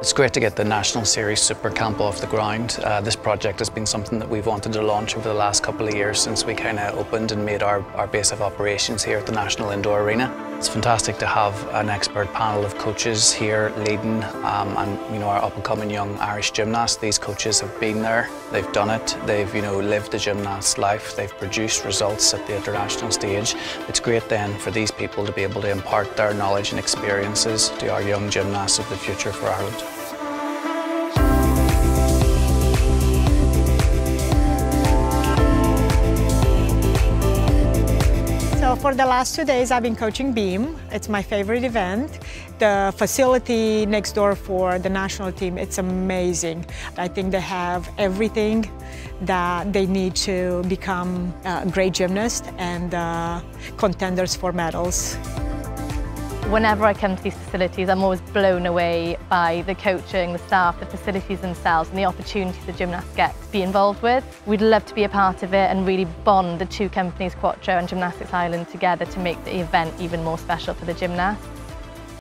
It's great to get the National Series Super Camp off the ground. Uh, this project has been something that we've wanted to launch over the last couple of years since we kind of opened and made our, our base of operations here at the National Indoor Arena. It's fantastic to have an expert panel of coaches here leading um, and you know our up-and-coming young Irish gymnasts. These coaches have been there, they've done it, they've you know lived the gymnast's life, they've produced results at the international stage. It's great then for these people to be able to impart their knowledge and experiences to our young gymnasts of the future for Ireland. For the last two days I've been coaching BEAM. It's my favorite event. The facility next door for the national team, it's amazing. I think they have everything that they need to become a great gymnast and uh, contenders for medals. Whenever I come to these facilities, I'm always blown away by the coaching, the staff, the facilities themselves and the opportunities the gymnasts get to be involved with. We'd love to be a part of it and really bond the two companies, Quatro and Gymnastics Ireland, together to make the event even more special for the gymnasts.